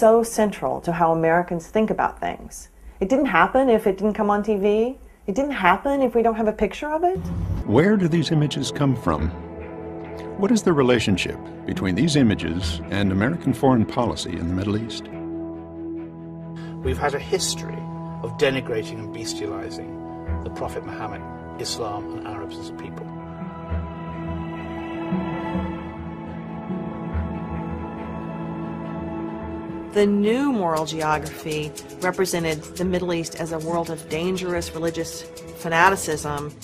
media is so central to how Americans think about things. It didn't happen if it didn't come on TV. It didn't happen if we don't have a picture of it. Where do these images come from? What is the relationship between these images and American foreign policy in the Middle East? We've had a history of denigrating and bestializing the Prophet Muhammad, Islam, and Arabs as a people. The new moral geography represented the Middle East as a world of dangerous religious fanaticism.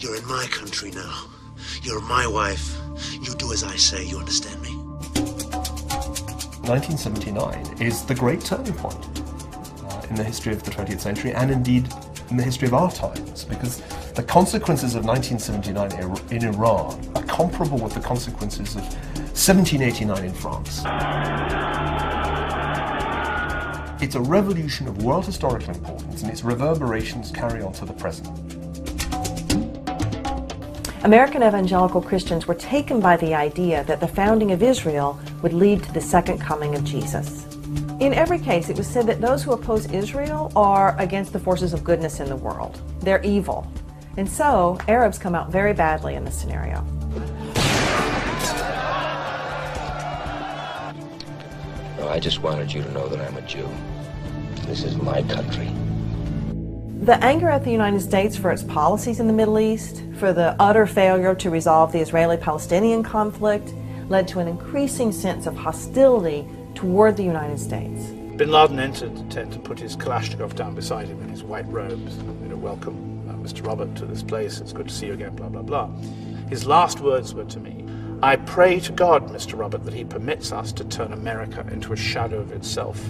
You're in my country now. You're my wife. You do as I say, you understand me? 1979 is the great turning point uh, in the history of the 20th century and indeed in the history of our times because the consequences of 1979 in Iran are comparable with the consequences of 1789 in France. It's a revolution of world historical importance and its reverberations carry on to the present. American evangelical Christians were taken by the idea that the founding of Israel would lead to the second coming of Jesus. In every case, it was said that those who oppose Israel are against the forces of goodness in the world. They're evil. And so, Arabs come out very badly in this scenario. I just wanted you to know that I'm a Jew. This is my country. The anger at the United States for its policies in the Middle East, for the utter failure to resolve the Israeli Palestinian conflict, led to an increasing sense of hostility toward the United States. Bin Laden entered the tent and put his Kalashnikov down beside him in his white robes. You know, welcome, uh, Mr. Robert, to this place. It's good to see you again, blah, blah, blah. His last words were to me, I pray to God, Mr. Robert, that he permits us to turn America into a shadow of itself.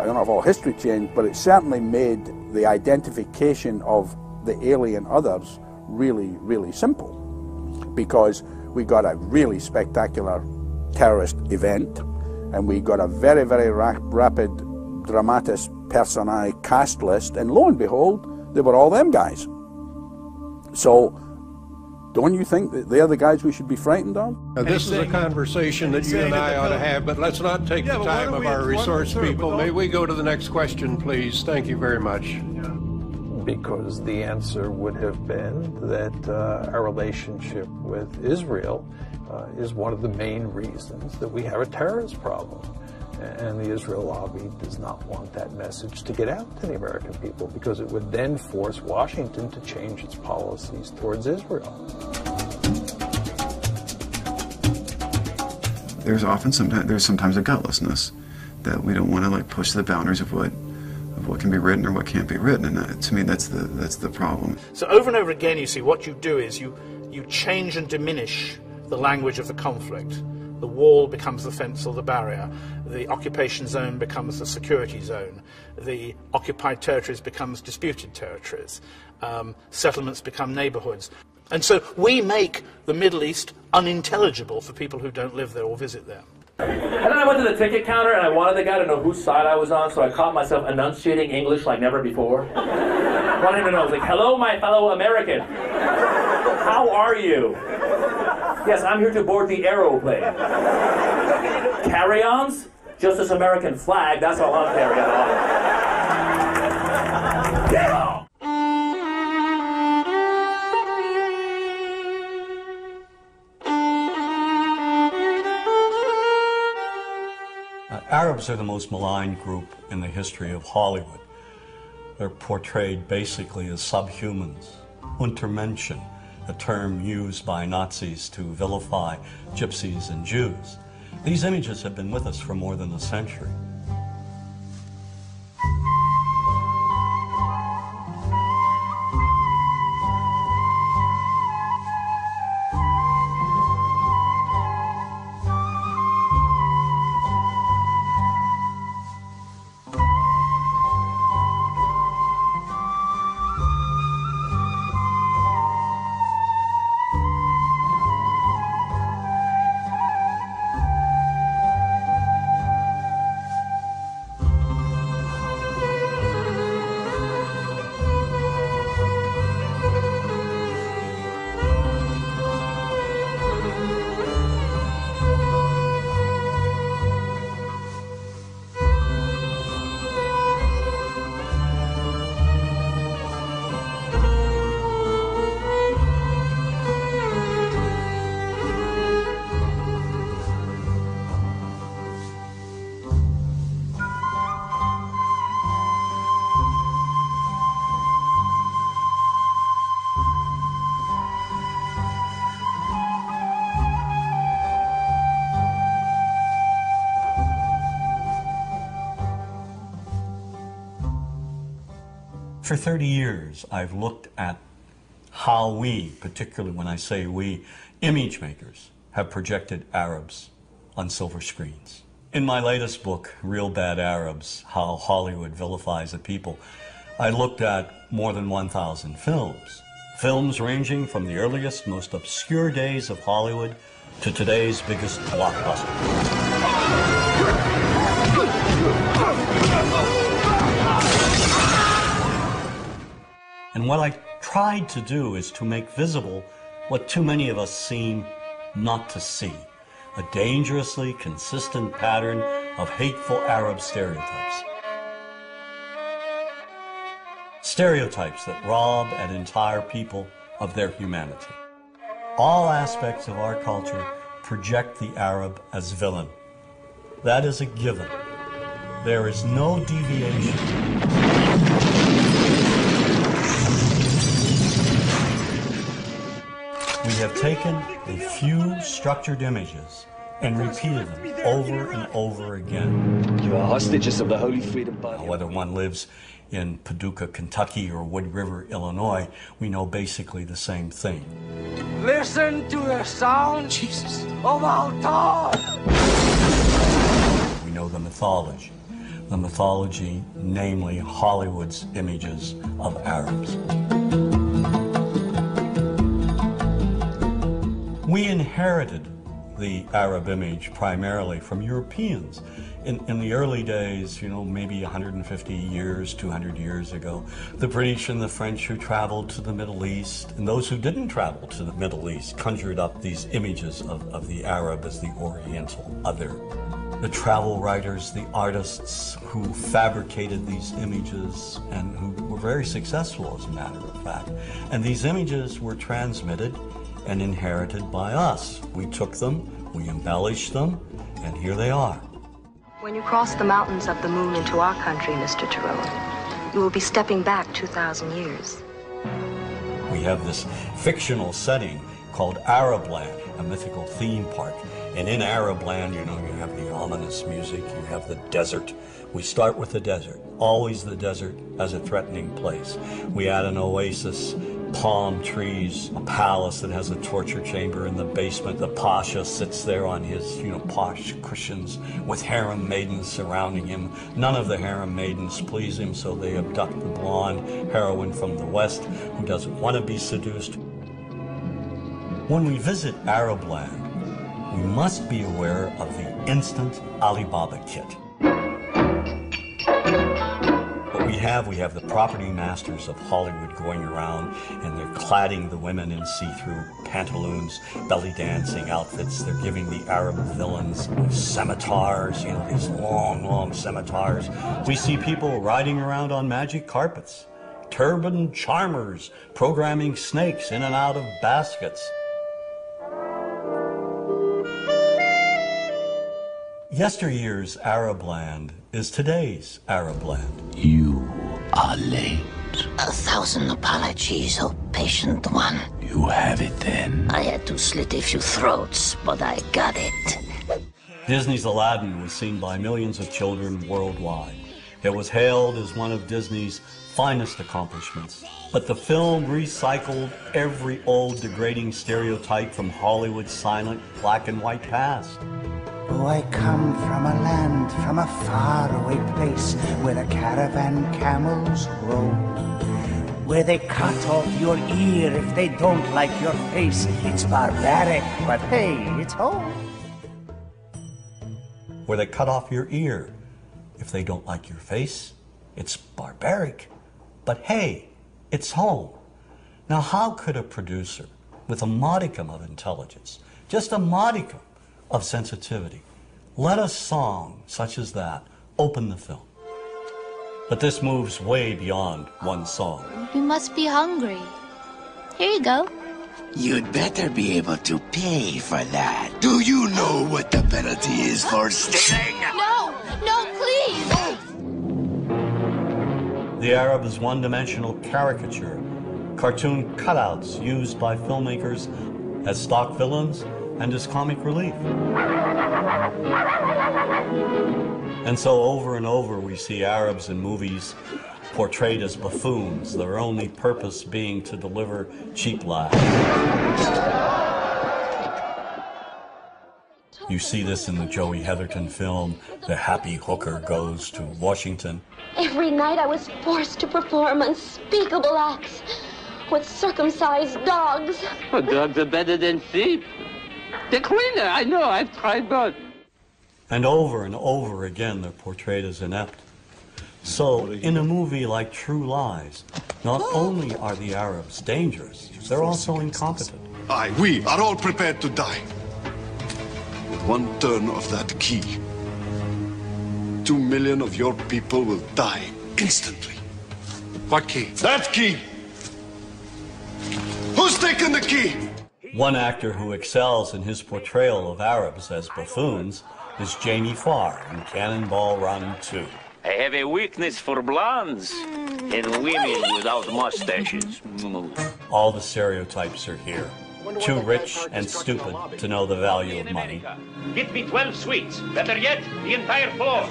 I don't know if all history changed, but it certainly made the identification of the alien others really, really simple. Because we got a really spectacular terrorist event, and we got a very, very ra rapid dramatis personae cast list, and lo and behold, they were all them guys. So, don't you think that they're the guys we should be frightened of? Now, this is a conversation that you and I ought to have, but let's not take yeah, the time of we, our resource people. May we go to the next question, please? Thank you very much because the answer would have been that uh, our relationship with Israel uh, is one of the main reasons that we have a terrorist problem. And the Israel lobby does not want that message to get out to the American people because it would then force Washington to change its policies towards Israel. There's often sometimes there's sometimes a gutlessness that we don't want to like push the boundaries of what what can be written or what can't be written, and that, to me that's the that's the problem. So over and over again, you see what you do is you you change and diminish the language of the conflict. The wall becomes the fence or the barrier. The occupation zone becomes the security zone. The occupied territories becomes disputed territories. Um, settlements become neighborhoods. And so we make the Middle East unintelligible for people who don't live there or visit there. And then I went to the ticket counter and I wanted the guy to know whose side I was on, so I caught myself enunciating English like never before. I wanted him to know. I was like, hello, my fellow American. How are you? Yes, I'm here to board the aeroplane. Carry-ons? Just this American flag, that's all I'm carrying on. Arabs are the most maligned group in the history of Hollywood. They're portrayed basically as subhumans. Untermenschen, a term used by Nazis to vilify gypsies and Jews. These images have been with us for more than a century. For 30 years, I've looked at how we, particularly when I say we, image makers, have projected Arabs on silver screens. In my latest book, Reel Bad Arabs How Hollywood Vilifies a People, I looked at more than 1,000 films. Films ranging from the earliest, most obscure days of Hollywood to today's biggest blockbuster. And what I tried to do is to make visible what too many of us seem not to see a dangerously consistent pattern of hateful Arab stereotypes. Stereotypes that rob an entire people of their humanity. All aspects of our culture project the Arab as villain. That is a given. There is no deviation. Have taken a few structured images and repeated them over and over again. You are hostages of the Holy Freedom Party. Whether one lives in Paducah, Kentucky, or Wood River, Illinois, we know basically the same thing. Listen to the sound Jesus. of our We know the mythology. The mythology, namely Hollywood's images of Arabs. We inherited the Arab image primarily from Europeans. In, in the early days, you know, maybe 150 years, 200 years ago, the British and the French who traveled to the Middle East, and those who didn't travel to the Middle East, conjured up these images of, of the Arab as the Oriental other. The travel writers, the artists who fabricated these images and who were very successful, as a matter of fact. And these images were transmitted and inherited by us. We took them, we embellished them, and here they are. When you cross the mountains of the moon into our country, Mr. Tyrone, you will be stepping back 2,000 years. We have this fictional setting called Arabland, a mythical theme park. And in Arabland, you know, you have the ominous music, you have the desert. We start with the desert, always the desert as a threatening place. We add an oasis, palm trees, a palace that has a torture chamber in the basement. The pasha sits there on his, you know, posh cushions with harem maidens surrounding him. None of the harem maidens please him, so they abduct the blonde heroine from the west who doesn't want to be seduced. When we visit Arab land, we must be aware of the instant Ali Baba kit. We have, we have the property masters of Hollywood going around and they're cladding the women in see-through pantaloons, belly dancing outfits. They're giving the Arab villains scimitars, you know, these long, long scimitars. We see people riding around on magic carpets, turban charmers programming snakes in and out of baskets. Yesteryear's Arab land is today's Arab land. You are late. A thousand apologies, oh patient one. You have it then. I had to slit a few throats, but I got it. Disney's Aladdin was seen by millions of children worldwide. It was hailed as one of Disney's finest accomplishments. But the film recycled every old degrading stereotype from Hollywood's silent black and white past. Oh, I come from a land, from a faraway place where the caravan camels grow. Where they cut off your ear if they don't like your face. It's barbaric, but hey, it's home. Where they cut off your ear if they don't like your face. It's barbaric, but hey, it's home. Now, how could a producer with a modicum of intelligence, just a modicum, of sensitivity. Let a song such as that open the film. But this moves way beyond one song. You must be hungry. Here you go. You'd better be able to pay for that. Do you know what the penalty is for stealing? No! No, please! The Arab is one dimensional caricature, cartoon cutouts used by filmmakers as stock villains and as comic relief. And so over and over we see Arabs in movies portrayed as buffoons, their only purpose being to deliver cheap laughs. You see this in the Joey Heatherton film, The Happy Hooker Goes to Washington. Every night I was forced to perform unspeakable acts with circumcised dogs. Oh, dogs are better than sheep. They're cleaner. I know. I've tried both. And over and over again, they're portrayed as inept. So, in a movie like True Lies, not only are the Arabs dangerous, they're also incompetent. Aye, we are all prepared to die. With one turn of that key, two million of your people will die instantly. What key? That key! Who's taking the key? One actor who excels in his portrayal of Arabs as buffoons is Jamie Farr in Cannonball Run 2. I have a weakness for blondes and women without mustaches. All the stereotypes are here. Too rich and stupid to know the value of money. Get me 12 suites. Better yet, the entire floor.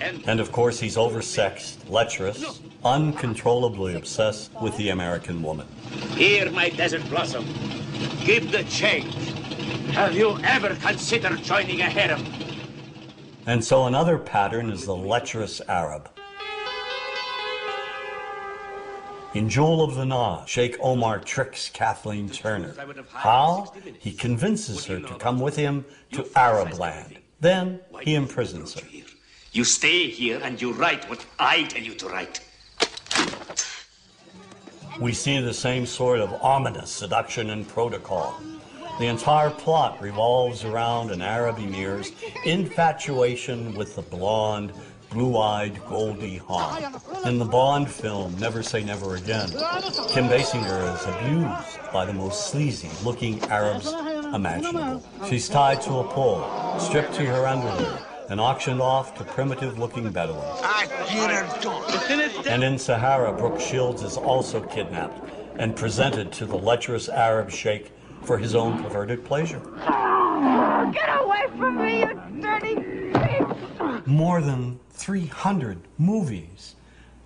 And of course, he's oversexed, lecherous, uncontrollably obsessed with the American woman. Here, my desert blossom. Give the change. Have you ever considered joining a harem? And so another pattern is the lecherous Arab. In Jewel of the Nile, Sheikh Omar tricks Kathleen Turner. How? He convinces her to come with him to Arab land. Then he imprisons her. You stay here and you write what I tell you to write. We see the same sort of ominous seduction and protocol. The entire plot revolves around an Arab emir's infatuation with the blonde, blue-eyed Goldie Hawn. In the Bond film Never Say Never Again, Kim Basinger is abused by the most sleazy-looking Arabs imaginable. She's tied to a pole, stripped to her underwear, and auctioned off to primitive-looking Bedouins. And in Sahara, Brooke Shields is also kidnapped and presented to the lecherous Arab sheikh for his own perverted pleasure. Get away from me, you dirty thief! More than 300 movies,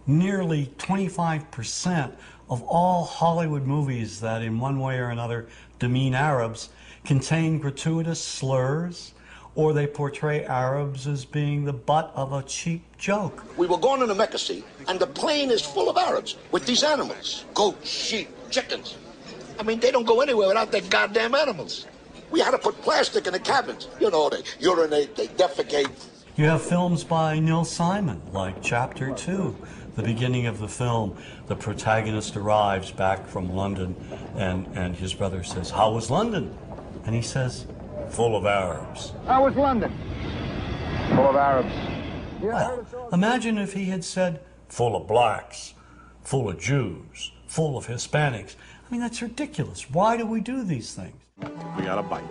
nearly 25% of all Hollywood movies that in one way or another demean Arabs contain gratuitous slurs or they portray Arabs as being the butt of a cheap joke. We were going in a Mecca scene, and the plane is full of Arabs with these animals goats, sheep, chickens. I mean, they don't go anywhere without their goddamn animals. We had to put plastic in the cabins. You know, they urinate, they defecate. You have films by Neil Simon, like Chapter 2. The beginning of the film, the protagonist arrives back from London, and, and his brother says, How was London? And he says, Full of Arabs. How was London? Full of Arabs. Well, imagine if he had said, Full of blacks, full of Jews, full of Hispanics. I mean, that's ridiculous. Why do we do these things? We got a bite.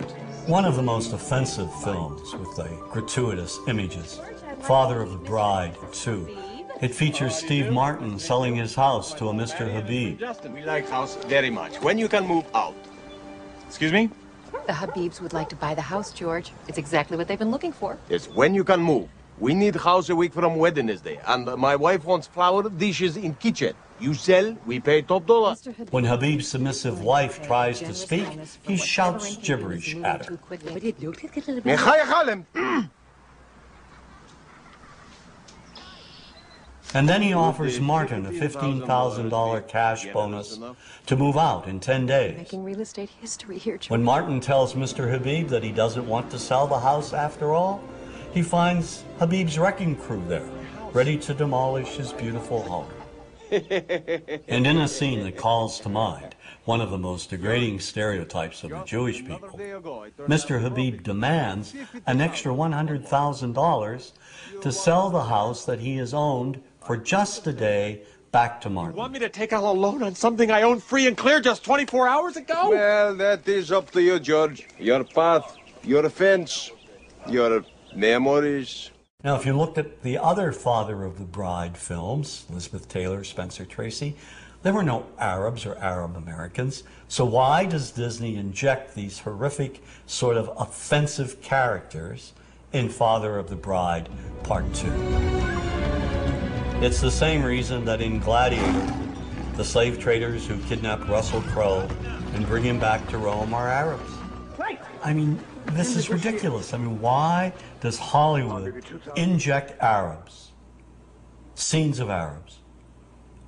One of the most offensive films with the gratuitous images, Father of the Bride 2. It features Steve Martin selling his house to a Mr. Habib. Justin, we like house very much. When you can move out. Excuse me? The Habibs would like to buy the house, George. It's exactly what they've been looking for. Yes, when you can move. We need house a week from Wednesday, and my wife wants flour dishes in kitchen. You sell, we pay top dollar. When Habib's submissive wife tries to speak, he shouts gibberish at her. And then he offers Martin a $15,000 cash bonus to move out in 10 days. Making real estate history here, George. When Martin tells Mr. Habib that he doesn't want to sell the house after all, he finds Habib's wrecking crew there, ready to demolish his beautiful home. and in a scene that calls to mind one of the most degrading stereotypes of the Jewish people, Mr. Habib demands an extra $100,000 to sell the house that he has owned for just a day back to Martin. Want me to take out a loan on something I own free and clear just 24 hours ago? Well, that is up to you, George. Your path, your fence, your memories. Now, if you looked at the other Father of the Bride films, Elizabeth Taylor, Spencer Tracy, there were no Arabs or Arab Americans. So why does Disney inject these horrific, sort of offensive characters in Father of the Bride Part 2? It's the same reason that in Gladiator, the slave traders who kidnap Russell Crowe and bring him back to Rome are Arabs. Right. I mean, this is ridiculous. I mean, why does Hollywood inject Arabs, scenes of Arabs,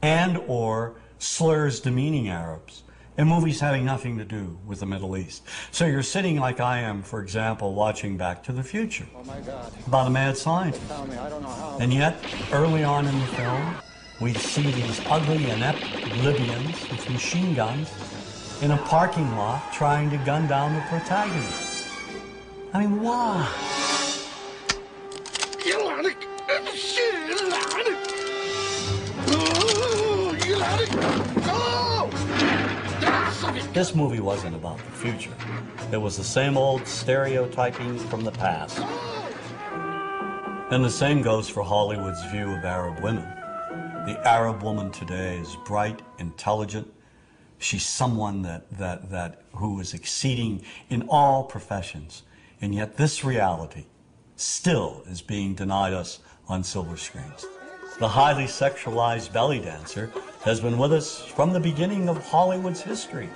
and or slurs demeaning Arabs in movies having nothing to do with the Middle East? So you're sitting like I am, for example, watching Back to the Future Oh my God. about a mad scientist. And yet, early on in the film, we see these ugly, inept Libyans with machine guns in a parking lot trying to gun down the protagonist. I mean, why? This movie wasn't about the future. It was the same old stereotyping from the past. And the same goes for Hollywood's view of Arab women. The Arab woman today is bright, intelligent. She's someone that, that, that who is exceeding in all professions. And yet this reality still is being denied us on silver screens. The highly sexualized belly dancer has been with us from the beginning of Hollywood's history,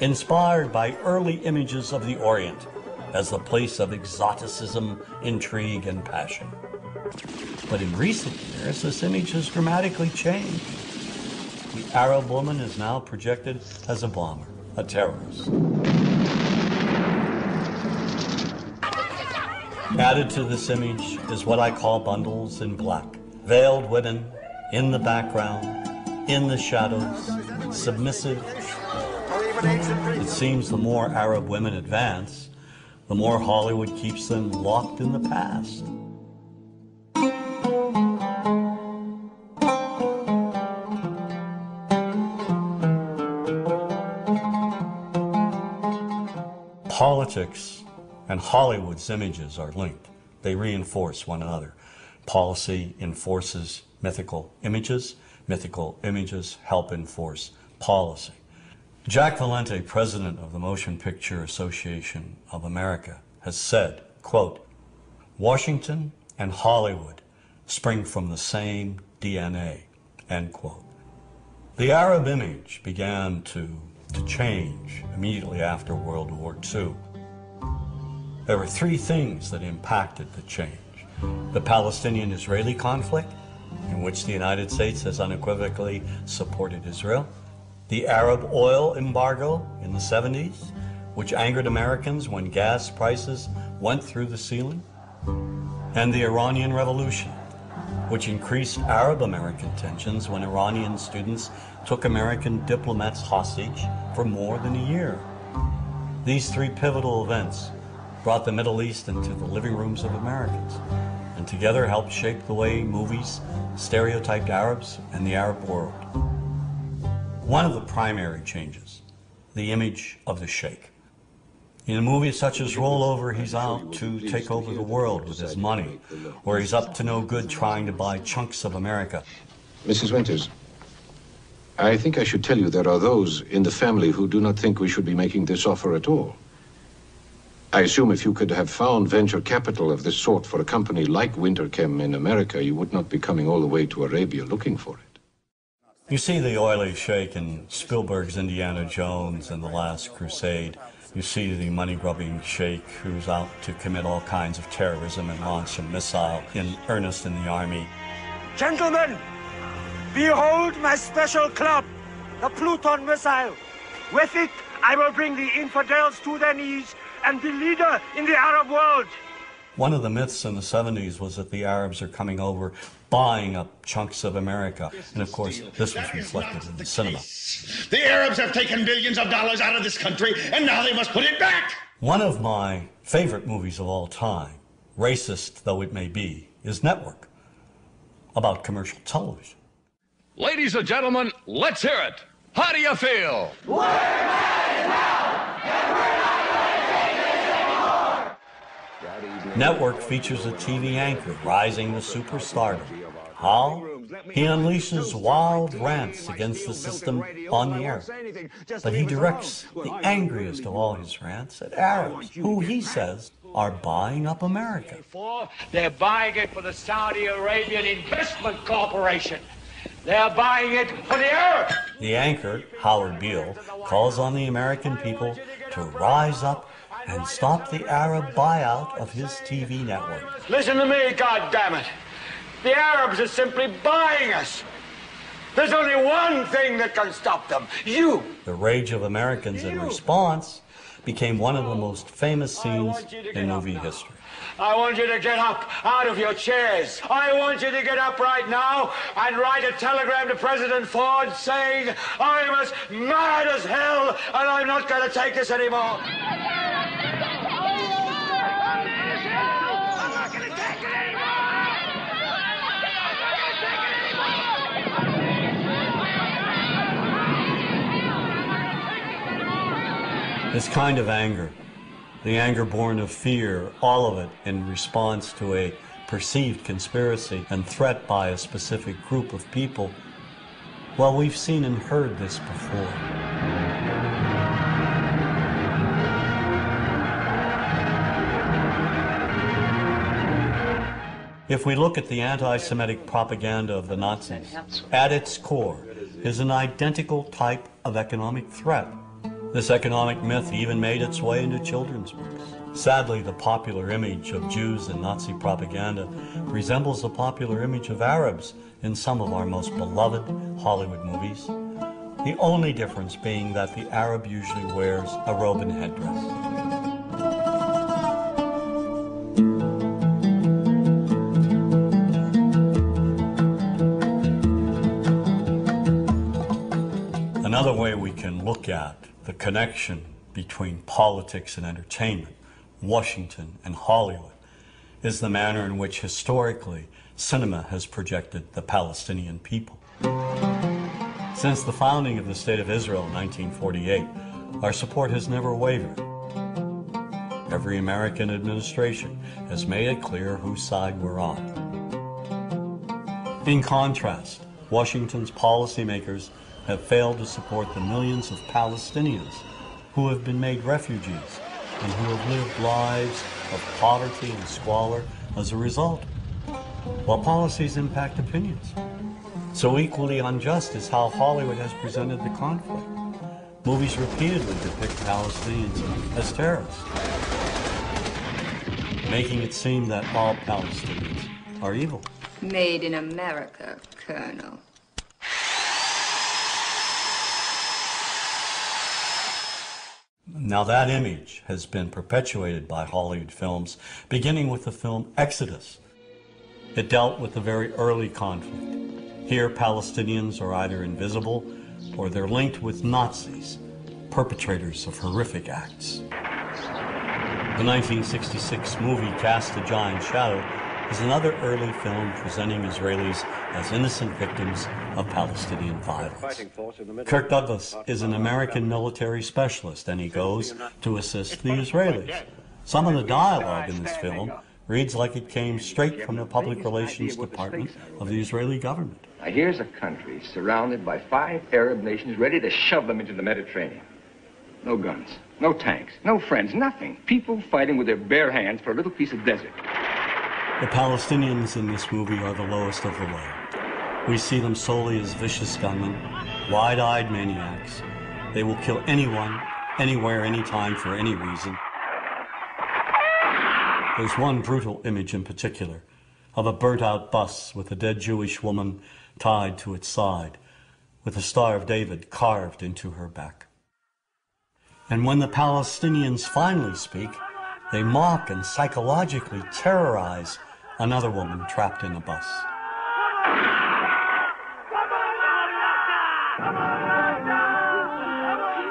inspired by early images of the Orient as the place of exoticism, intrigue, and passion. But in recent years, this image has dramatically changed. The Arab woman is now projected as a bomber, a terrorist. Added to this image is what I call bundles in black. Veiled women in the background, in the shadows, submissive. It seems the more Arab women advance, the more Hollywood keeps them locked in the past. Politics and Hollywood's images are linked. They reinforce one another. Policy enforces mythical images. Mythical images help enforce policy. Jack Valenti, president of the Motion Picture Association of America, has said, quote, Washington and Hollywood spring from the same DNA, end quote. The Arab image began to, to change immediately after World War II. There were three things that impacted the change. The Palestinian-Israeli conflict, in which the United States has unequivocally supported Israel. The Arab oil embargo in the 70s, which angered Americans when gas prices went through the ceiling. And the Iranian Revolution, which increased Arab-American tensions when Iranian students took American diplomats hostage for more than a year. These three pivotal events brought the Middle East into the living rooms of Americans, and together helped shape the way movies stereotyped Arabs and the Arab world. One of the primary changes, the image of the Sheikh. In a movie such as Rollover, he's out to take over the world with his money, or he's up to no good trying to buy chunks of America. Mrs. Winters, I think I should tell you there are those in the family who do not think we should be making this offer at all. I assume if you could have found venture capital of this sort for a company like Winterchem in America, you would not be coming all the way to Arabia looking for it. You see the oily sheik in Spielberg's Indiana Jones and The Last Crusade. You see the money-grubbing sheik who's out to commit all kinds of terrorism and launch a missile in Ernest in the Army. Gentlemen, behold my special club, the Pluton missile. With it, I will bring the infidels to their knees and be leader in the Arab world. One of the myths in the 70s was that the Arabs are coming over, buying up chunks of America. And of course, this was reflected in the cinema. The Arabs have taken billions of dollars out of this country, and now they must put it back. One of my favorite movies of all time, racist though it may be, is Network, about commercial television. Ladies and gentlemen, let's hear it. How do you feel? Network features a TV anchor rising to superstardom. How? He unleashes wild rants against the system on the air. But he directs the angriest of all his rants at Arabs, who he says are buying up America. They're buying it for the Saudi Arabian Investment Corporation. They're buying it for the Arabs. The anchor, Howard Beale, calls on the American people to rise up and stop the Arab buyout of his TV network. Listen to me, goddammit. The Arabs are simply buying us. There's only one thing that can stop them. You. The rage of Americans in response became one of the most famous scenes in movie history. I want you to get up out of your chairs. I want you to get up right now and write a telegram to President Ford saying, I'm as mad as hell and I'm not going to take this anymore. This kind of anger, the anger born of fear, all of it in response to a perceived conspiracy and threat by a specific group of people, well, we've seen and heard this before. If we look at the anti Semitic propaganda of the Nazis, at its core is an identical type of economic threat. This economic myth even made its way into children's books. Sadly, the popular image of Jews in Nazi propaganda resembles the popular image of Arabs in some of our most beloved Hollywood movies. The only difference being that the Arab usually wears a robe and headdress. Another way we can look at the connection between politics and entertainment, Washington and Hollywood, is the manner in which historically cinema has projected the Palestinian people. Since the founding of the State of Israel in 1948, our support has never wavered. Every American administration has made it clear whose side we're on. In contrast, Washington's policymakers have failed to support the millions of Palestinians who have been made refugees and who have lived lives of poverty and squalor as a result, while policies impact opinions. So equally unjust is how Hollywood has presented the conflict. Movies repeatedly depict Palestinians as terrorists, making it seem that all Palestinians are evil. Made in America, Colonel. Now, that image has been perpetuated by Hollywood films, beginning with the film Exodus. It dealt with the very early conflict. Here, Palestinians are either invisible or they're linked with Nazis, perpetrators of horrific acts. The 1966 movie Cast a Giant Shadow is another early film presenting Israelis as innocent victims of Palestinian violence. Kirk Douglas is an American military specialist and he goes to assist the Israelis. Some of the dialogue in this film reads like it came straight from the public relations department of the Israeli government. Now, here's a country surrounded by five Arab nations ready to shove them into the Mediterranean. No guns, no tanks, no friends, nothing. People fighting with their bare hands for a little piece of desert. The Palestinians in this movie are the lowest of the low. We see them solely as vicious gunmen, wide eyed maniacs. They will kill anyone, anywhere, anytime, for any reason. There's one brutal image in particular of a burnt out bus with a dead Jewish woman tied to its side, with the Star of David carved into her back. And when the Palestinians finally speak, they mock and psychologically terrorize another woman trapped in a bus.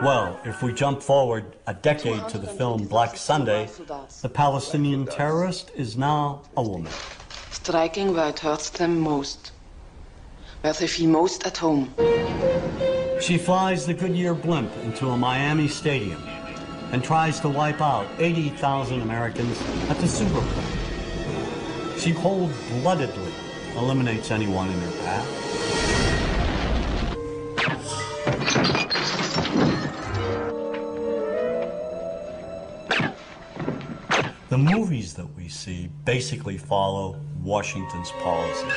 Well, if we jump forward a decade to the film Black Sunday, the Palestinian terrorist is now a woman. Striking where it hurts them most, where they feel most at home. She flies the Goodyear blimp into a Miami stadium and tries to wipe out 80,000 Americans at the Super Bowl. She cold-bloodedly eliminates anyone in her path. The movies that we see basically follow Washington's policy.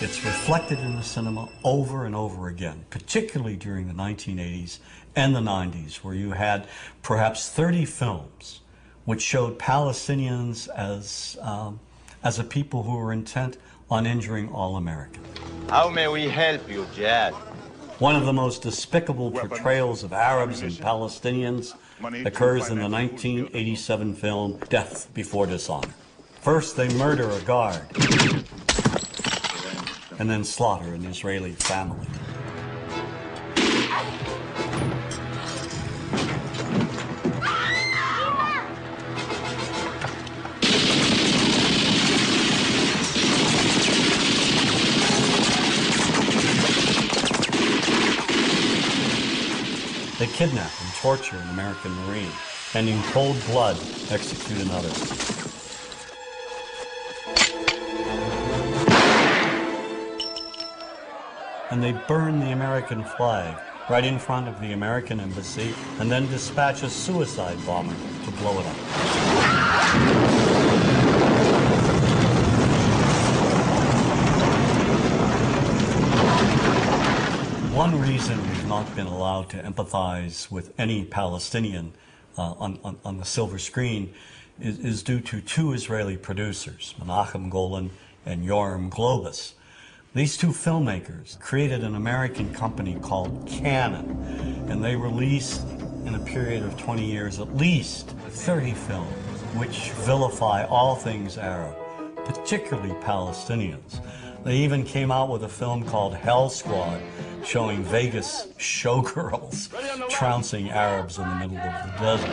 It's reflected in the cinema over and over again, particularly during the 1980s and the 90s, where you had perhaps 30 films which showed Palestinians as, um, as a people who are intent on injuring all Americans. How may we help you, Jad? One of the most despicable portrayals of Arabs and Palestinians occurs in the 1987 film Death Before Dishonor. First, they murder a guard and then slaughter an Israeli family. They kidnap and torture an American Marine, and in cold blood execute another. And they burn the American flag right in front of the American embassy and then dispatch a suicide bomber to blow it up. One reason we've not been allowed to empathize with any Palestinian uh, on, on, on the silver screen is, is due to two Israeli producers, Menachem Golan and Yoram Globus. These two filmmakers created an American company called Canon, and they released in a period of 20 years at least 30 films which vilify all things Arab, particularly Palestinians. They even came out with a film called Hell Squad, showing Vegas showgirls trouncing Arabs in the middle of the desert.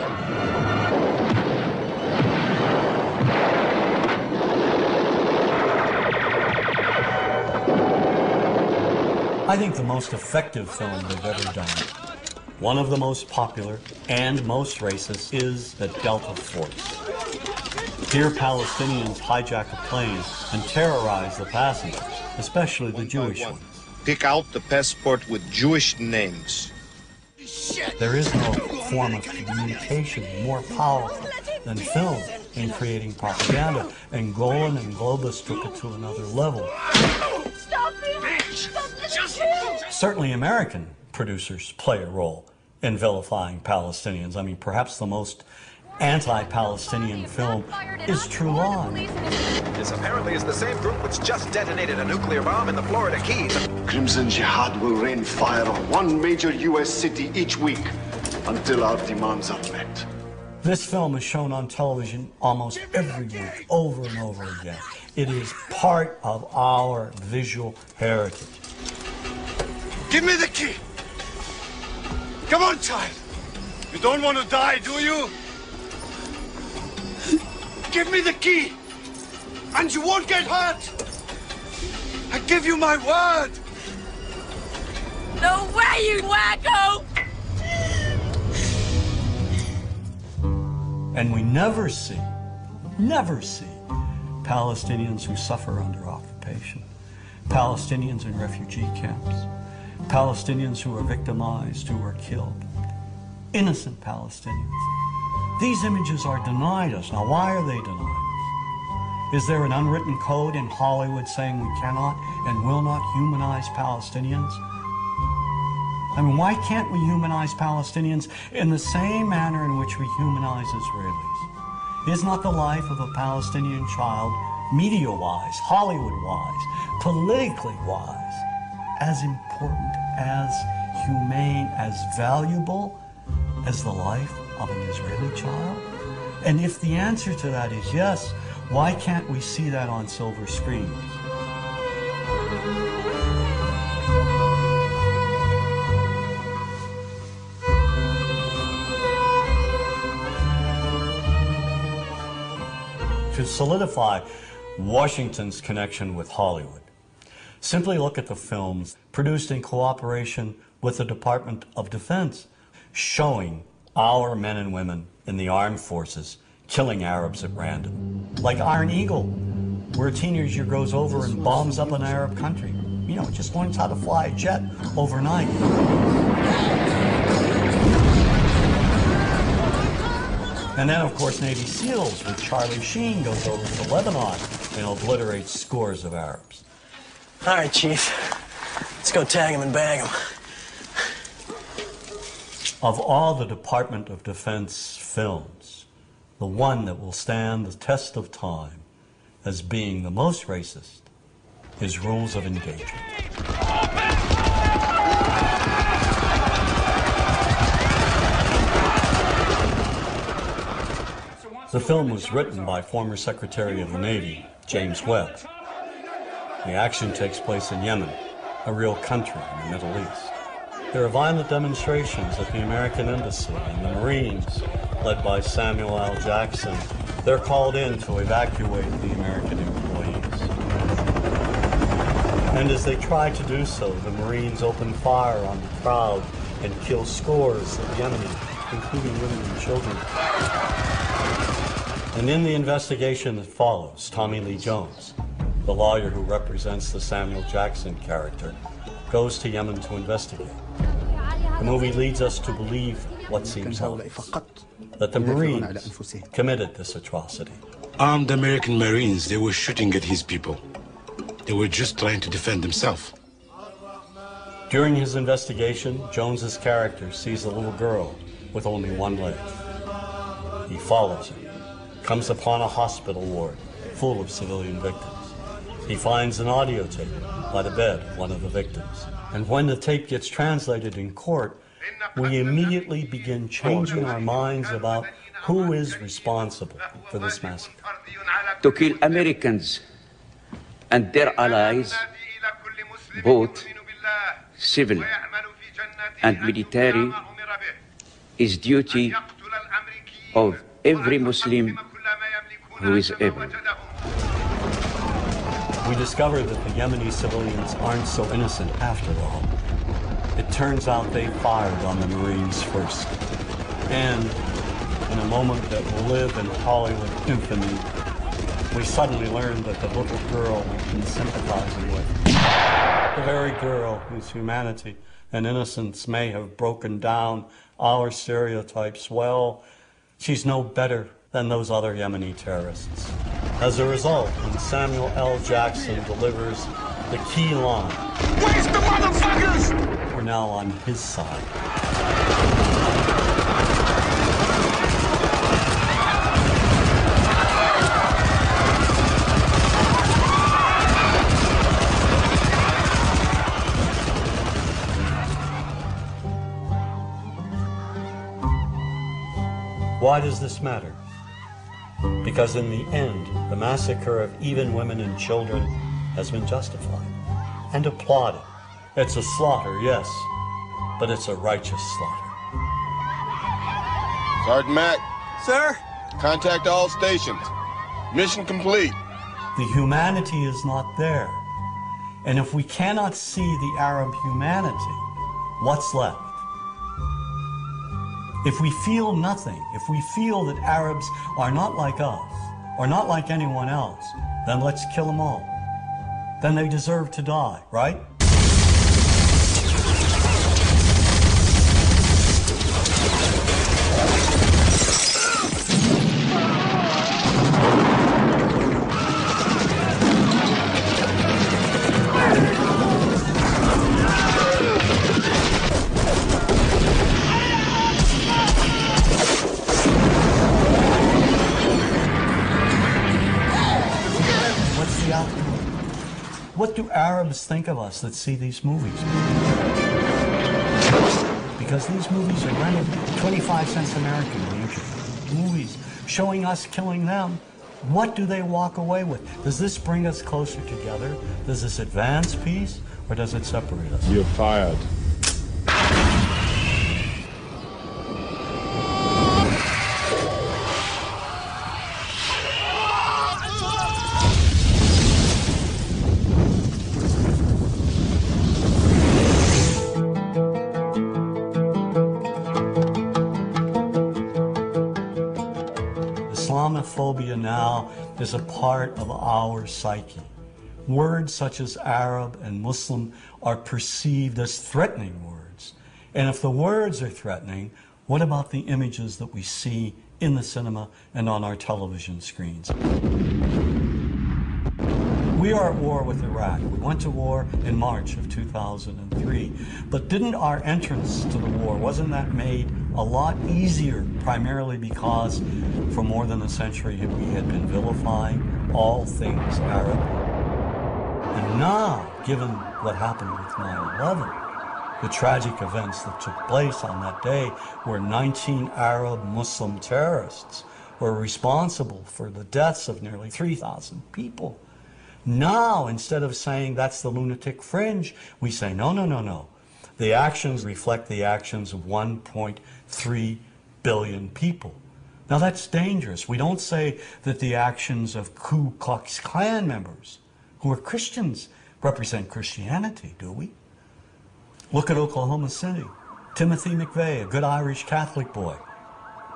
I think the most effective film they've ever done, one of the most popular and most racist, is The Delta Force. Here, Palestinians hijack a plane and terrorize the passengers, especially the Jewish ones. Pick out the passport with Jewish names. There is no form of communication more powerful than film in creating propaganda, and Golan and Globus took it to another level. Stop! Stop Certainly, American producers play a role in vilifying Palestinians. I mean, perhaps the most anti Palestinian film is True Lies. This apparently is the same group which just detonated a nuclear bomb in the Florida Keys. Crimson Jihad will rain fire on one major U.S. city each week until our demands are met. This film is shown on television almost every week, over and over again. It is part of our visual heritage. Give me the key. Come on, child. You don't want to die, do you? Give me the key, and you won't get hurt. I give you my word. No way, you wacko! And we never see, never see Palestinians who suffer under occupation, Palestinians in refugee camps, Palestinians who are victimized, who are killed, innocent Palestinians. These images are denied us. Now, why are they denied us? Is there an unwritten code in Hollywood saying we cannot and will not humanize Palestinians? I mean, why can't we humanize Palestinians in the same manner in which we humanize Israelis? Is not the life of a Palestinian child, media wise, Hollywood wise, politically wise, as important, as humane, as valuable as the life of an Israeli child? And if the answer to that is yes, why can't we see that on silver screens? To solidify Washington's connection with Hollywood, simply look at the films produced in cooperation with the Department of Defense showing our men and women in the armed forces killing Arabs at random. Like Iron Eagle, where a teenager goes over and bombs up an Arab country. You know, just learns how to fly a jet overnight. And then, of course, Navy SEALs with Charlie Sheen goes over to Lebanon and obliterates scores of Arabs. All right, Chief. Let's go tag him and bag him. Of all the Department of Defense films, the one that will stand the test of time as being the most racist is Rules of Engagement. The film was written by former Secretary of the Navy, James Webb. The action takes place in Yemen, a real country in the Middle East. There are violent demonstrations at the American Embassy, and the Marines, led by Samuel L. Jackson, they're called in to evacuate the American employees. And as they try to do so, the Marines open fire on the crowd and kill scores of Yemenis, including women and children. And in the investigation that follows, Tommy Lee Jones, the lawyer who represents the Samuel Jackson character, goes to Yemen to investigate. The movie leads us to believe what seems obvious that the Marines committed this atrocity. Armed American Marines, they were shooting at his people. They were just trying to defend themselves. During his investigation, Jones's character sees a little girl with only one leg. He follows her, comes upon a hospital ward full of civilian victims. He finds an audio tape by the bed of one of the victims. And when the tape gets translated in court, we immediately begin changing our minds about who is responsible for this massacre. to kill Americans and their allies, both civil and military, is duty of every Muslim who is able. We discover that the Yemeni civilians aren't so innocent after all. It turns out they fired on the Marines first. And in a moment that will live in Hollywood infamy, we suddenly learn that the little girl we've been sympathizing with, the very girl whose humanity and innocence may have broken down our stereotypes, well, she's no better than those other Yemeni terrorists. As a result, when Samuel L. Jackson delivers the key line, Where's the motherfuckers? we're now on his side. Why does this matter? Because in the end, the massacre of even women and children has been justified and applauded. It's a slaughter, yes, but it's a righteous slaughter. Sergeant Mack. Sir? Contact all stations. Mission complete. The humanity is not there. And if we cannot see the Arab humanity, what's left? If we feel nothing, if we feel that Arabs are not like us, or not like anyone else, then let's kill them all. Then they deserve to die, right? Think of us that see these movies? Because these movies are rented 25 cents American. Movies showing us killing them. What do they walk away with? Does this bring us closer together? Does this advance peace or does it separate us? You're fired. Islamophobia now is a part of our psyche. Words such as Arab and Muslim are perceived as threatening words. And if the words are threatening, what about the images that we see in the cinema and on our television screens. We are at war with Iraq. We went to war in March of 2003. But didn't our entrance to the war, wasn't that made a lot easier, primarily because for more than a century we had been vilifying all things Arab? And now, given what happened with 9 11, the tragic events that took place on that day, where 19 Arab Muslim terrorists were responsible for the deaths of nearly 3,000 people. Now, instead of saying that's the lunatic fringe, we say, no, no, no, no. The actions reflect the actions of 1.3 billion people. Now, that's dangerous. We don't say that the actions of Ku Klux Klan members, who are Christians, represent Christianity, do we? Look at Oklahoma City. Timothy McVeigh, a good Irish Catholic boy.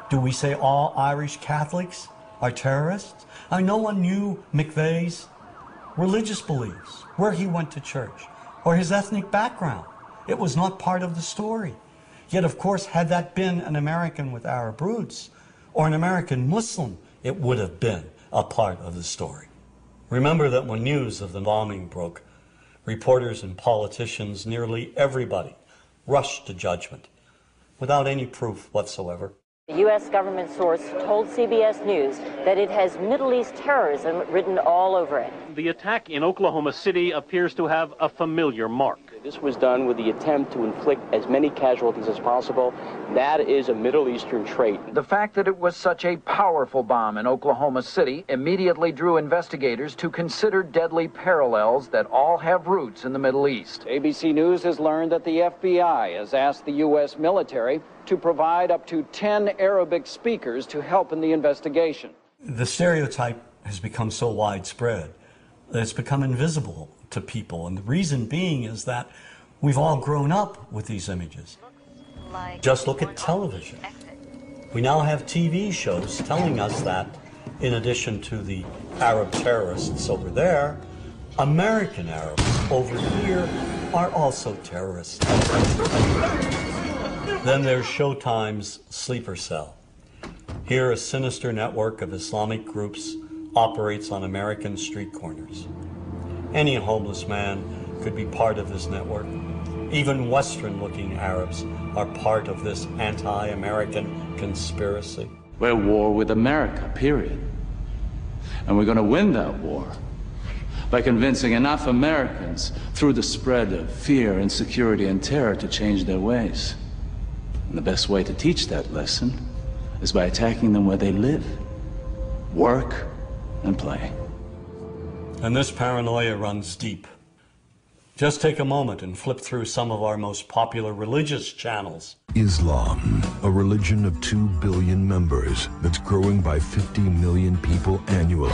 Do we say all Irish Catholics are terrorists? I no one knew McVeigh's religious beliefs, where he went to church, or his ethnic background. It was not part of the story. Yet, of course, had that been an American with Arab roots or an American Muslim, it would have been a part of the story. Remember that when news of the bombing broke, reporters and politicians, nearly everybody, rushed to judgment without any proof whatsoever. A U.S. government source told CBS News that it has Middle East terrorism written all over it. The attack in Oklahoma City appears to have a familiar mark. This was done with the attempt to inflict as many casualties as possible. That is a Middle Eastern trait. The fact that it was such a powerful bomb in Oklahoma City immediately drew investigators to consider deadly parallels that all have roots in the Middle East. ABC News has learned that the FBI has asked the U.S. military to provide up to 10 Arabic speakers to help in the investigation. The stereotype has become so widespread that it's become invisible to people. And the reason being is that we've all grown up with these images. Just look at television. We now have TV shows telling us that, in addition to the Arab terrorists over there, American Arabs over here are also terrorists. then there's Showtime's Sleeper Cell. Here, a sinister network of Islamic groups operates on American street corners. Any homeless man could be part of this network. Even Western looking Arabs are part of this anti American conspiracy. We're at war with America, period. And we're going to win that war by convincing enough Americans through the spread of fear, insecurity, and terror to change their ways. And the best way to teach that lesson is by attacking them where they live, work, and play. And this paranoia runs deep. Just take a moment and flip through some of our most popular religious channels. Islam, a religion of 2 billion members that's growing by 50 million people annually.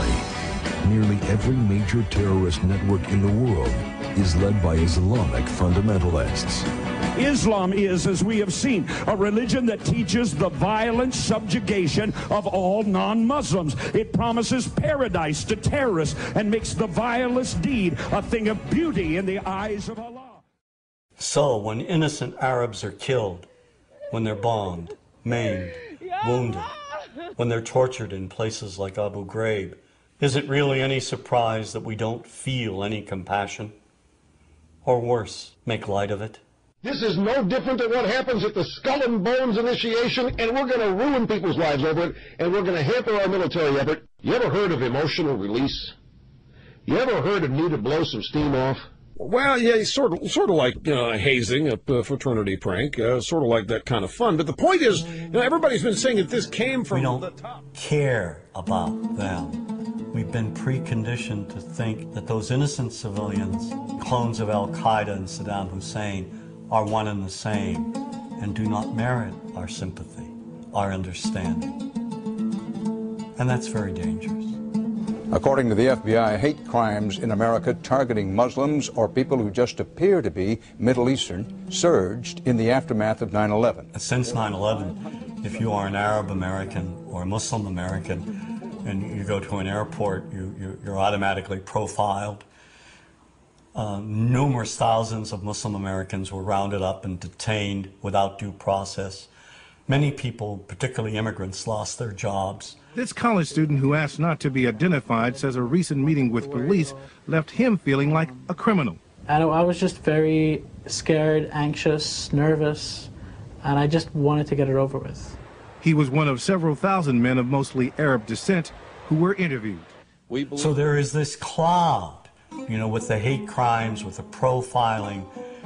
Nearly every major terrorist network in the world is led by Islamic fundamentalists. Islam is, as we have seen, a religion that teaches the violent subjugation of all non Muslims. It promises paradise to terrorists and makes the vilest deed a thing of beauty in the eyes of Allah. So, when innocent Arabs are killed, when they're bombed, maimed, wounded, when they're tortured in places like Abu Ghraib, is it really any surprise that we don't feel any compassion? Or worse, make light of it? This is no different than what happens at the Skull and Bones initiation, and we're going to ruin people's lives over it, and we're going to hamper our military effort. You ever heard of emotional release? You ever heard of need to blow some steam off? Well, yeah, sort of, sort of like uh, hazing, a, a fraternity prank, uh, sort of like that kind of fun. But the point is, you know, everybody's been saying that this came from we don't the top. care about them. We've been preconditioned to think that those innocent civilians, clones of Al Qaeda and Saddam Hussein, are one and the same and do not merit our sympathy, our understanding. And that's very dangerous. According to the FBI, hate crimes in America targeting Muslims or people who just appear to be Middle Eastern surged in the aftermath of 9 11. Since 9 11, if you are an Arab American or a Muslim American and you go to an airport, you, you, you're automatically profiled. Uh, numerous thousands of Muslim Americans were rounded up and detained without due process. Many people, particularly immigrants, lost their jobs. This college student who asked not to be identified says a recent meeting with police left him feeling like a criminal. And I was just very scared, anxious, nervous, and I just wanted to get it over with. He was one of several thousand men of mostly Arab descent who were interviewed. So there is this cloud, you know, with the hate crimes, with the profiling,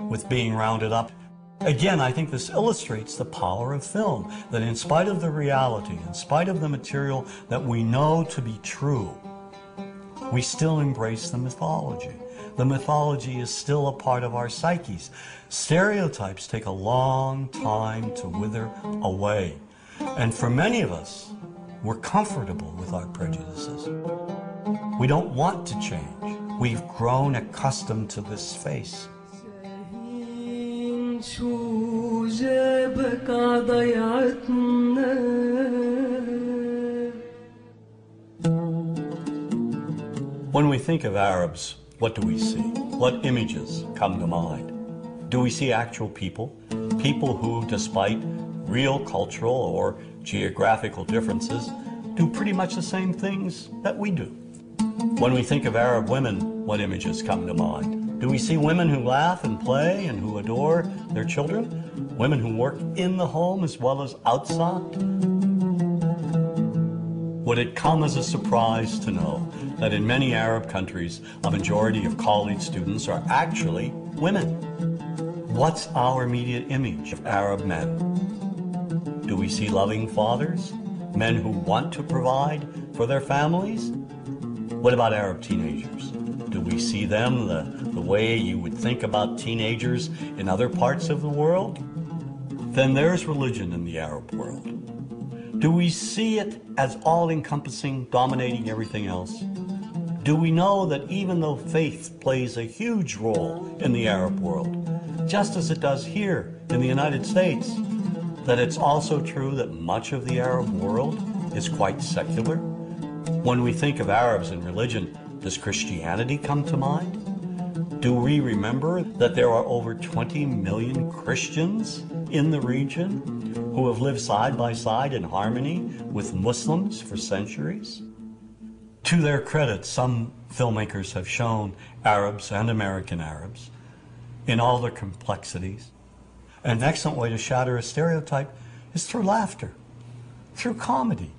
with being rounded up. Again, I think this illustrates the power of film, that in spite of the reality, in spite of the material that we know to be true, we still embrace the mythology. The mythology is still a part of our psyches. Stereotypes take a long time to wither away. And for many of us, we're comfortable with our prejudices. We don't want to change. We've grown accustomed to this face. When we think of Arabs, what do we see? What images come to mind? Do we see actual people? People who, despite real cultural or geographical differences, do pretty much the same things that we do. When we think of Arab women, what images come to mind? Do we see women who laugh and play and who adore their children? Women who work in the home as well as outside? Would it come as a surprise to know that in many Arab countries, a majority of college students are actually women? What's our immediate image of Arab men? Do we see loving fathers? Men who want to provide for their families? What about Arab teenagers? Do we see them the, the way you would think about teenagers in other parts of the world? Then there's religion in the Arab world. Do we see it as all encompassing, dominating everything else? Do we know that even though faith plays a huge role in the Arab world, just as it does here in the United States, that it's also true that much of the Arab world is quite secular? When we think of Arabs and religion, does Christianity come to mind? Do we remember that there are over 20 million Christians in the region who have lived side by side in harmony with Muslims for centuries? To their credit, some filmmakers have shown Arabs and American Arabs in all their complexities. An excellent way to shatter a stereotype is through laughter, through comedy.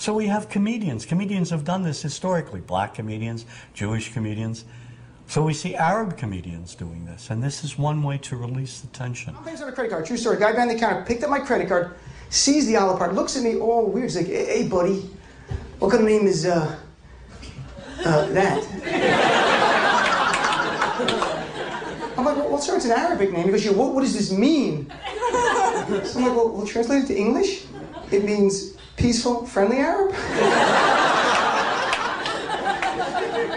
So we have comedians. Comedians have done this historically black comedians, Jewish comedians. So we see Arab comedians doing this, and this is one way to release the tension. Things on a credit card. True story. Guy behind the counter picked up my credit card, sees the olive part, looks at me all weird. He's like, "Hey, buddy, what kind of name is uh, uh that?" I'm like, well, sir, it's an Arabic name. He goes, what, what does this mean? So I'm like, well, well, translate it to English. It means peaceful, friendly Arab.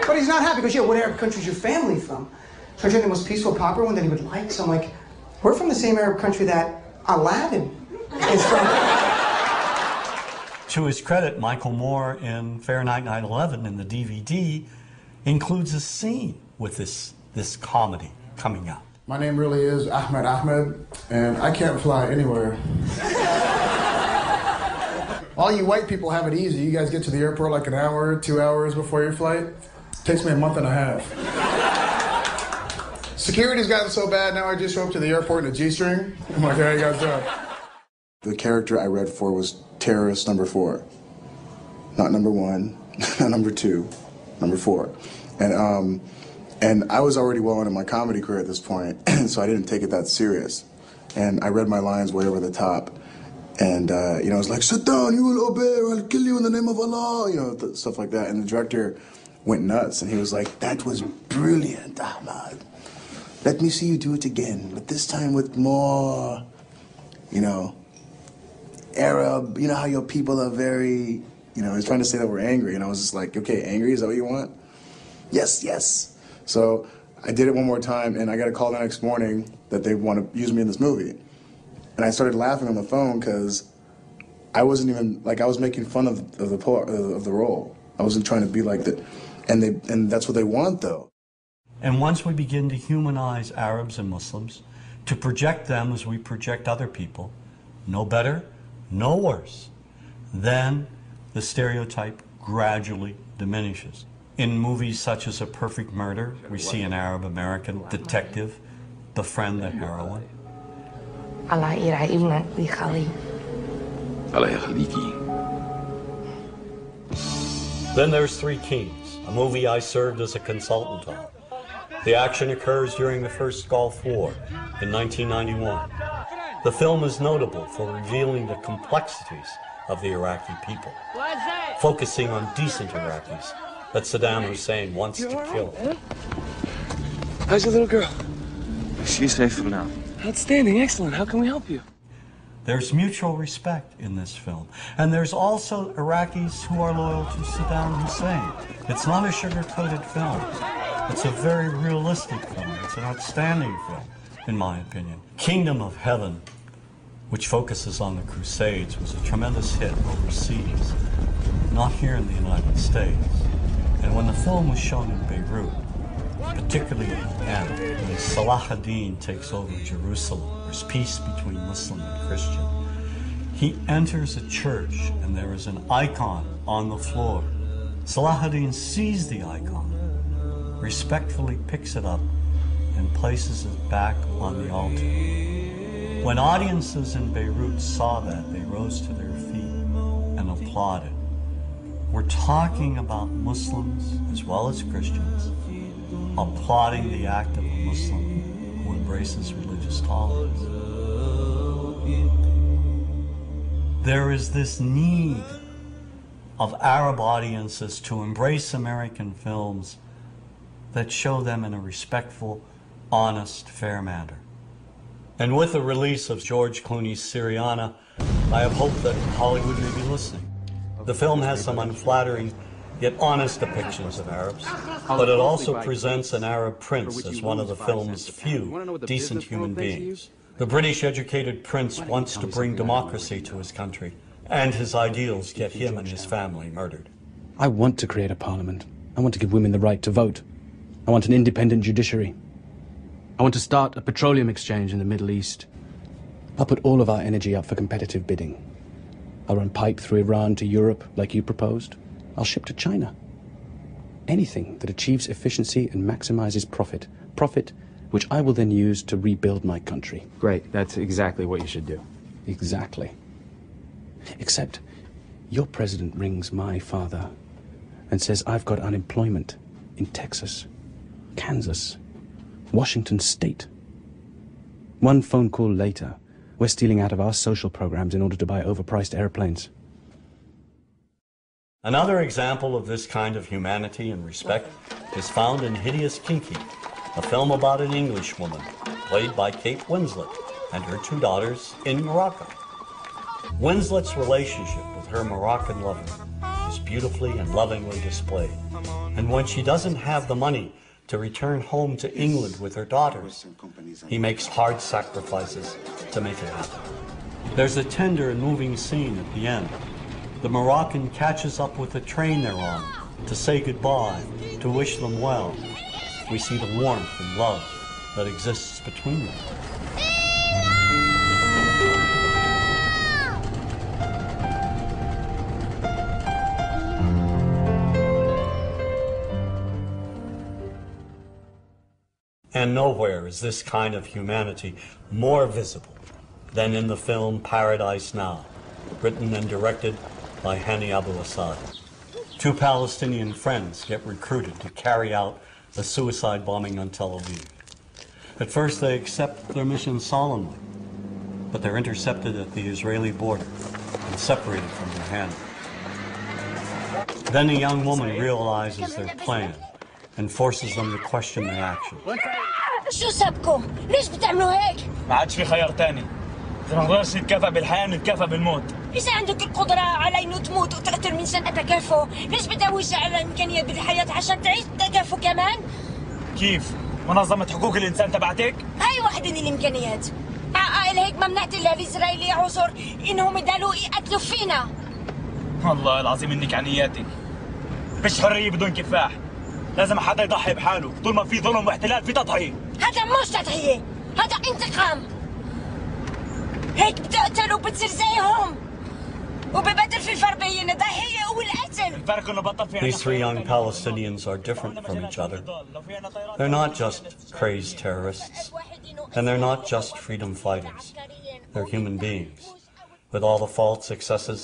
but he's not happy. because, goes, yeah, what Arab country is your family from? So I tried the most peaceful, popular one that he would like. So I'm like, we're from the same Arab country that Aladdin is from. To his credit, Michael Moore in Fahrenheit 9/11 in the DVD includes a scene with this this comedy coming up. My name really is Ahmed Ahmed, and I can't fly anywhere. All you white people have it easy. You guys get to the airport like an hour, two hours before your flight. takes me a month and a half. Security's gotten so bad now I just show up to the airport in a G-string. I'm like, hey, guys up. The character I read for was terrorist number four. Not number one, not number two, number four. And um, and I was already well into my comedy career at this point, so I didn't take it that serious. And I read my lines way over the top. And, uh, you know, I was like, sit down, you will obey, or I'll kill you in the name of Allah, you know, th- stuff like that. And the director went nuts, and he was like, that was brilliant, Ahmed. Let me see you do it again, but this time with more, you know, Arab, you know how your people are very, you know, he's trying to say that we're angry. And I was just like, okay, angry, is that what you want? Yes, yes. So I did it one more time, and I got a call the next morning that they want to use me in this movie. And I started laughing on the phone because I wasn't even like I was making fun of, of the part of the role. I wasn't trying to be like that, and they and that's what they want though. And once we begin to humanize Arabs and Muslims, to project them as we project other people, no better, no worse, then the stereotype gradually diminishes. In movies such as A Perfect Murder, we see an Arab American detective the friend, the heroine. الله يرعى ويخليه الله يخليكي Then there's Three Kings, a movie I served as a consultant on. The action occurs during the first Gulf War in 1991. The film is notable for revealing the complexities of the Iraqi people, focusing on decent Iraqis that Saddam Hussein wants to kill. How's your little girl? She's safe for now. Outstanding, excellent. How can we help you? There's mutual respect in this film. And there's also Iraqis who are loyal to Saddam Hussein. It's not a sugar-coated film. It's a very realistic film. It's an outstanding film, in my opinion. Kingdom of Heaven, which focuses on the Crusades, was a tremendous hit overseas, not here in the United States. And when the film was shown in Beirut, particularly when Salah ad-Din takes over Jerusalem, there's peace between Muslim and Christian. He enters a church and there is an icon on the floor. Salah ad-Din sees the icon, respectfully picks it up, and places it back on the altar. When audiences in Beirut saw that, they rose to their feet and applauded. We're talking about Muslims as well as Christians applauding the act of a Muslim who embraces religious tolerance. There is this need of Arab audiences to embrace American films that show them in a respectful, honest, fair manner. And with the release of George Clooney's Syriana, I have hope that Hollywood may be listening. The film has some unflattering yet honest depictions of Arabs, but it also presents an Arab prince as one of the film's few decent human beings. The British educated prince wants to bring democracy to his country, and his ideals get him and his family murdered. I want to create a parliament. I want to give women the right to vote. I want an independent judiciary. I want to start a petroleum exchange in the Middle East. I'll put all of our energy up for competitive bidding. I'll run pipe through Iran to Europe like you proposed. I'll ship to China. Anything that achieves efficiency and maximizes profit. Profit which I will then use to rebuild my country. Great. That's exactly what you should do. Exactly. Except your president rings my father and says I've got unemployment in Texas, Kansas, Washington State. One phone call later, we're stealing out of our social programs in order to buy overpriced airplanes. Another example of this kind of humanity and respect is found in Hideous Kinky, a film about an English woman, played by Kate Winslet, and her two daughters in Morocco. Winslet's relationship with her Moroccan lover is beautifully and lovingly displayed. And when she doesn't have the money to return home to England with her daughters, he makes hard sacrifices to make it happen. There's a tender and moving scene at the end. The Moroccan catches up with the train they're on to say goodbye, to wish them well. We see the warmth and love that exists between them. And nowhere is this kind of humanity more visible than in the film Paradise Now, written and directed by Hani Abu Assad. Two Palestinian friends get recruited to carry out a suicide bombing on Tel Aviv. At first, they accept their mission solemnly, but they're intercepted at the Israeli border and separated from their handler. Then a young woman realizes their plan and forces them to question their actions. شو سبكم؟ ليش بتعملوا هيك؟ ما عادش في خيار تاني إذا ما نقدرش نتكافئ بالحياة نتكافئ بالموت إذا عندك القدرة على إنه تموت وتقتل من سنة تكافؤ، ليش بتقويش على إمكانية بالحياة عشان تعيش تكافؤ كمان؟ كيف؟ منظمة حقوق الإنسان تبعتك؟ هاي واحدة من الإمكانيات. هيك ما منعت الإسرائيلي عذر إنهم يضلوا يقتلوا فينا. والله العظيم إنك عنياتك مش حرية بدون كفاح لازم حدا يضحي بحاله طول ما في ظلم واحتلال في تضحية هذا مش تضحية، هذا انتقام. هيك بتقتل وبتصير زيهم. وببدل في الفرق بين الضحية والقتل الفرق انه بطل في These three young Palestinians are different from each other. They're not just crazed terrorists, and they're not just freedom fighters. They're human beings with all the faults, excesses,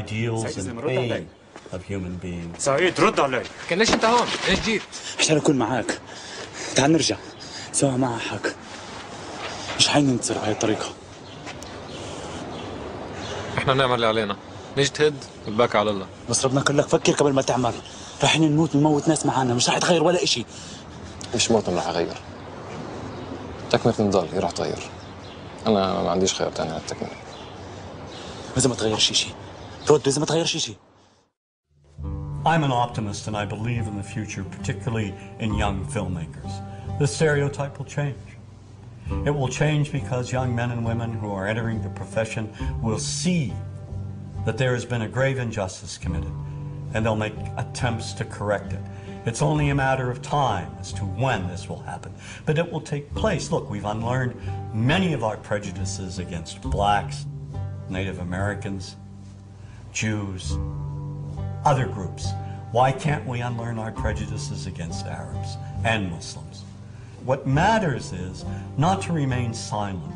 ideals, and pain of human beings. سعيد رد علي كان ليش انت هون؟ ليش جيت؟ عشان اكون معاك تعال نرجع سوا معك مش حيننتصر بهاي الطريقة إحنا نعمل اللي علينا. نجتهد والباقي على الله. بس ربنا قال لك فكر قبل ما تعمل. رايحين نموت ونموت ناس معانا مش راح يتغير ولا إشي. مش موطن راح أغير. تكملة النضال هي راح تغير. أنا ما عنديش خيار تاني على التكملة. إذا ما تغيرش إشي. رد إذا ما تغيرش إشي. I'm an optimist and I believe in the future, particularly in young filmmakers. The stereotype will change. It will change because young men and women who are entering the profession will see that there has been a grave injustice committed and they'll make attempts to correct it. It's only a matter of time as to when this will happen, but it will take place. Look, we've unlearned many of our prejudices against blacks, Native Americans, Jews, other groups. Why can't we unlearn our prejudices against Arabs and Muslims? What matters is not to remain silent.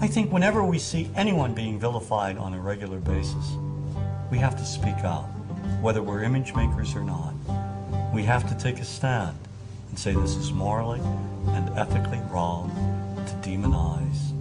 I think whenever we see anyone being vilified on a regular basis, we have to speak out, whether we're image makers or not. We have to take a stand and say this is morally and ethically wrong to demonize